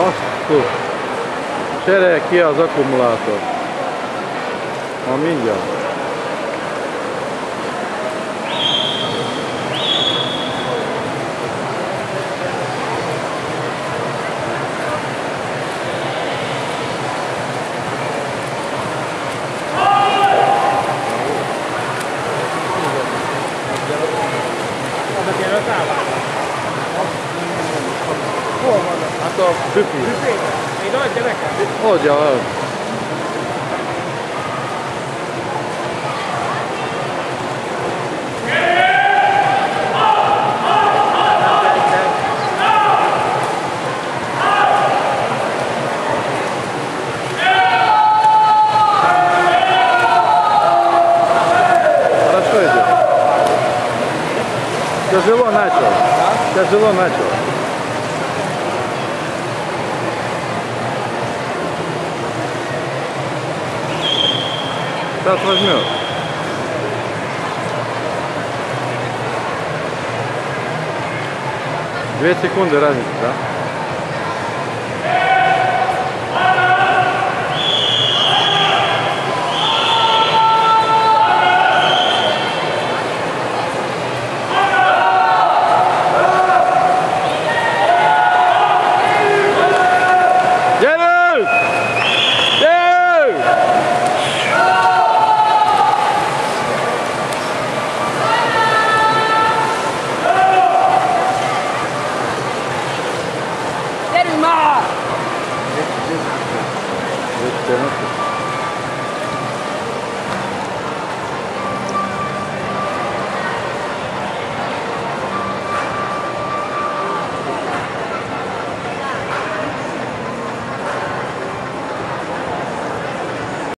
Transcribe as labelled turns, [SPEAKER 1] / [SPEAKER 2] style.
[SPEAKER 1] Basszus! Cserélj ki az akkumulátor. Ma mindjárt.
[SPEAKER 2] Hol vannak?
[SPEAKER 1] Hát a büfi.
[SPEAKER 2] Büfében? Még adja nekem.
[SPEAKER 1] Oldja el. Хорошо идет. Тяжело начал. Тяжело начал. Сейчас возьмет. Две секунды разница, да? Neymar!